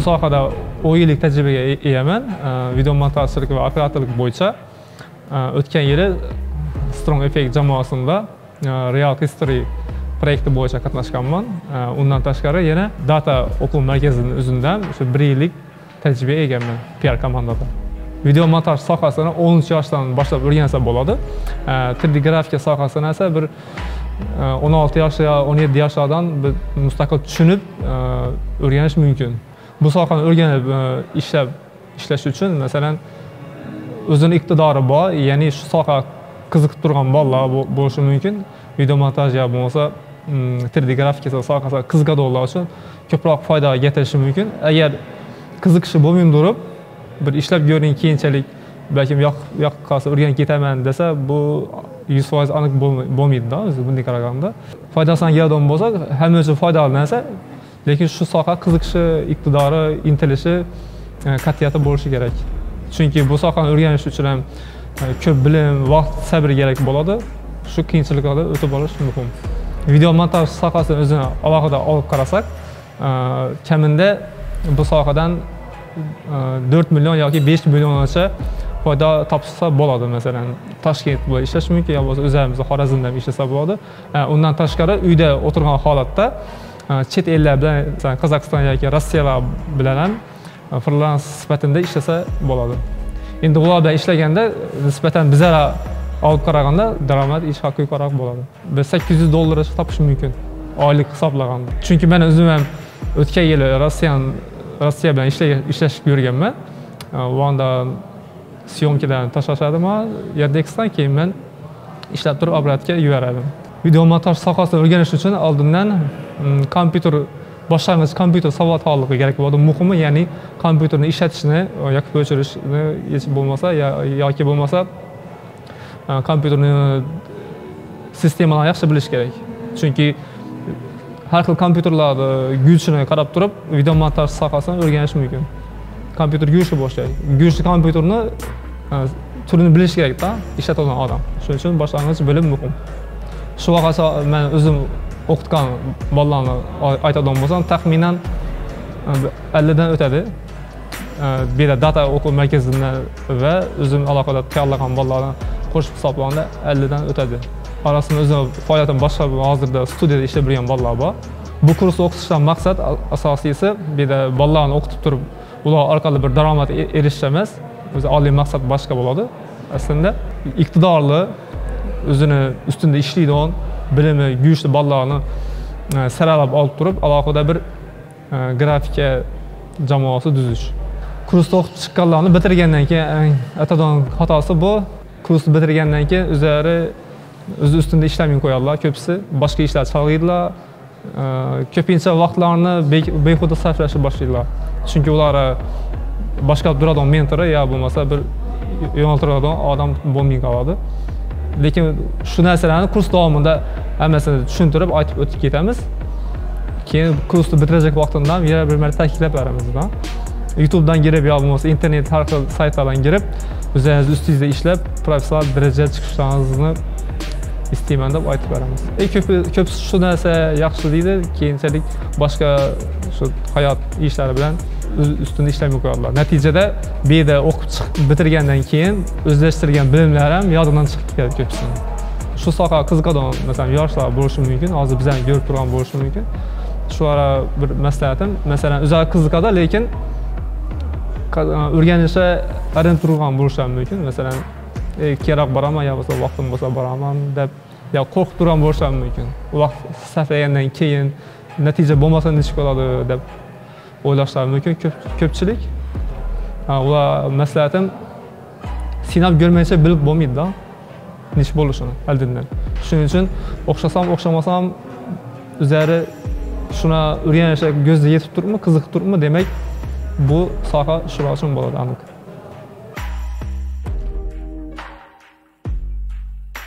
bu sohada o'n yillik tajribaga egaman e, video montajchilik va operatorlik bo'yicha e, o'tgan yili strong effect jamoasida e, real history proyekti bo'yicha qatnashganman. Undan tashqari yana data o'quv markazini o'zidan o'sha bir yillik tajribaga egaman pr komandada. Video montaj sohasini o'ninchi yoshdan boshlab o'rgansa bo'ladi. 3d grafika sohasini esa bir o'n olti yosh yo o'n yetti yoshlardan mustaqil tushunib o'rganish mumkin. Bu sohani o'rganib e, ishlab ishlash uchun masalan o'zini iqtidori bor ya'ni shu soha qiziqib turgan bolalar bo'lishi mumkin. Video montaj yo bo'lmasa 3d grafika sohasi qiziqadiganlar uchun ko'proq foyda keltirishi mumkin. Agar qiziqishi bo'lmay turib bir ishlab ko'ring keyinchalik balkim yoqib qolsa o'rganib ketaman desa bu yuz foiz aniq bo'lmaydida o'zi bunday qaraganda. Foydasidan keladigan bo'lsa hamma uchun foydali narsa. Lekin shu soha qiziqishi iqtidori intilishi e, qat'iyati bo'lishi kerak. Chunki bu sohani o'rganish uchun ham e, ko'p bilim vaqt sabr kerak bo'ladi. Shu qiyinchiliklardan o'tib olish muhim video montaj sohasini o'zini alohida olib qarasak e, kamida bu sohadan to'rt million yoki besh milliongacha foyda topsa bo'ladi. Masalan toshkent bo'yicha ishlash mumkin yo bo'lmasa o'zimizni xorazmda ham ishlasa bo'ladi. Undan tashqari uyda o'tirgan holatda chet ellar bilan masalan qozog'iston yoki rossiyalar bilan ham frilans sifatida ishlasa bo'ladi. Endi ular bilan ishlaganda nisbatan bizlar olib qaraganda daromad ish haqi yuqoriroq bo'ladi. Bir sakkiz yuz dollargacha topish mumkin oylik hisoblaganda. Chunki man o'zim ham o'tgan yili rossiyani rossiya bilan ishlashib yurganman. Uanda syomkadan tashlashadimi yandexdan keyin men ishlab turib обратga yuboradim video montaj sohasini o'rganish uchun oldindan mm, kompyuter boshlang'ich kompyuter savodxonligi kerak bo'ladi. Muhimi ya'ni kompyuterni ishlatishni e, yoki o'chirishni bo'lmasa yoki bo'lmasa e, kompyuterni sistemalarni yaxshi bilish kerak. Chunki har xil kompyuterlarni yurishini e, qarab turib video montaj sohasini o'rganish mumkin. Kompyuter yurishni boshlaydi yurishli kompyuterni turini bilish kerakda ishlatadigan odam. Shuning uchun boshlang'ich bilim muhim. Şulağasa mən özüm oxutqan ballarla ayta olmasam təxminən e, 50-dən ötədir. E, bir də data oxu mərkəzindən və özüm əlaqədar təyarlanan ballarla qoşub hesablanda 50-dən ötədir. Arasında özüm fəaliyyətim başqa hazırda studiyada işlə bilən ballar var. Bu kursu oxutuşdan məqsəd əsasisi bir də ballarını oxutub durub ular arqalı bir daramət e, erişəməz. Özü ali məqsəd başqa boladı. Əslində iqtidarlı, o'zini ustida ishlaydigan bilimi kuchli bolalarni e, saralab olib turib alohida bir e, grafika jamoasi tuzish kursni o'qib chiqqanlarni bitirgandan keyin e, aytadigan xatosi bu. Kursni bitirgandan keyin o'zlari o'zi ustida ishlamay qo'yadilar ko'pisi boshqa ishlar chalg'iydilar. Ko'pincha vaqtlarini behuda sarflashni boshlaydilar. Chunki ular boshqarib turadigan mentori yo bo'lmasa bir yo'naltiradigan odam bo'lmay qoladi. Lekin shu narsalarni kurs davomida hammasini tushuntirib aytib o'tib ketamiz. Keyin kursni bitirajak vaqtimda ham yana bir marta ta'kidlab beramiz youtubedan kirib yo bo'lmasa internet har xil saytlardan kirib o'zingizni ustingizda ishlab professional darajaga chiqishlaringizni istayman deb aytib beramiz. E ko'pi ko'p shu narsa yaxshi deydi keyinchalik boshqa shu hayot ishlari bilan ustida ishlab yuboradilar natijada bu yerda o'qib chiqib bitirgandan keyin o'zlashtirgan bilimlari ham yodidan chiqib ketadi ko'pchisini shu soha qiziqadigan masalan yoshlar bo'lishi mumkin hozir bizani ko'rib turgan bo'lishi mumkin shularga bir maslahatim masalan o'zlari qiziqadi lekin o'rganishga qarab turgan bo'lishi ham mumkin masalan keyinroq kerak boraman yo bo'lmasa vaqtim bo'lsa boraman deb yo qo'rqib turgan bo'lishi ham mumkin vaqt sarflagandan keyin natija bo'lmasa nechuk bo'ladi deb o'ylashlari mumkin ko'pchilik. Ular maslahatim sinab ko'rmaycha bilib bo'lmaydida nechi bo'lishini oldindan shuning uchun o'xshasam o'xshamasam o'zlari shuni o'rganishga ko'zda yetib turibmi qiziqib turibmi demak bu soha shular uchun bo'ladi aniq.